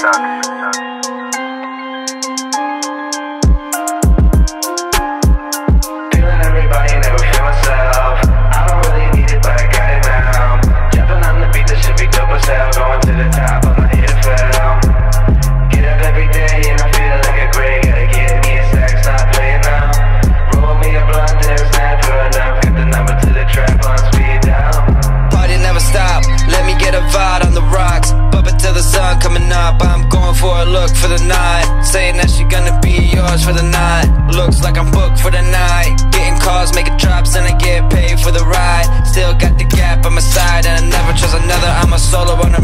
Feeling everybody, never feel myself. I don't really need it, but I got it now. Jumping on the beat, this should be dope as hell. Going to the top, look for the night. Saying that she gonna be yours for the night. Looks like I'm booked for the night. Getting calls, making drops, and I get paid for the ride. Still got the gap on my side, and I never trust another. I'm a solo making a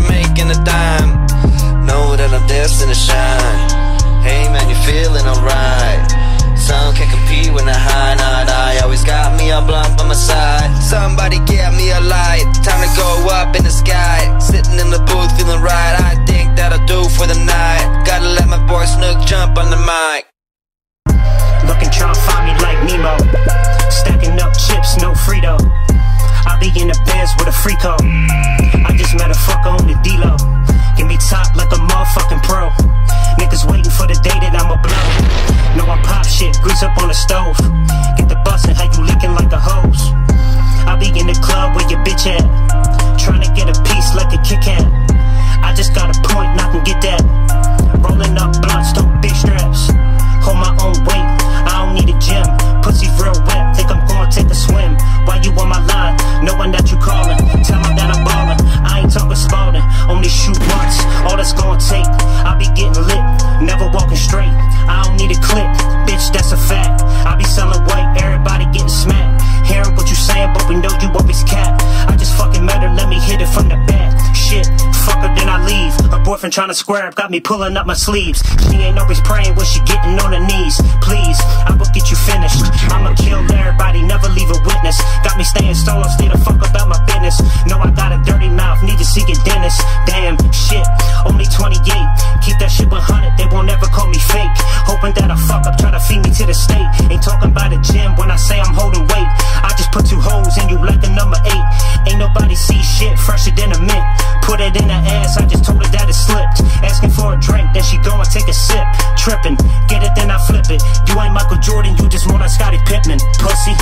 mic. Looking trying to find me like Nemo. Stacking up chips, no Frito. I be in the Benz with a free. I just met a fucker on the D-Lo. Give me top like a motherfucking pro. Niggas waiting for the day that I'ma blow. Know I pop shit, grease up on the stove. Get the bustin', how you licking like a hose. I be in the club where your bitch at. Spalding. Only shoot once, all that's gonna take. I be getting lit, never walking straight. I don't need a clip, bitch, that's a fact. I be selling white, everybody getting smacked. Hearing what you saying, but we know you always cap. I just fucking met her, let me hit it from the back. Shit, fuck her, then I leave. Her boyfriend trying to square up, got me pulling up my sleeves. She ain't always praying when she getting on her knees. Please, I will get you finished. I'ma kill everybody, never leave a witness. Got me staying solo, stay the fuck dentist. Damn, shit, only 28. Keep that shit 100, they won't ever call me fake. Hoping that I fuck up, try to feed me to the state. Ain't talking about a gym when I say I'm holding weight. I just put two holes in you like the number eight. Ain't nobody see shit fresher than a mint. Put it in her ass, I just told her that it slipped. Asking for a drink, then she go and take a sip. Tripping, get it, then I flip it. You ain't Michael Jordan, you just more like Scottie Pippen. Pussy.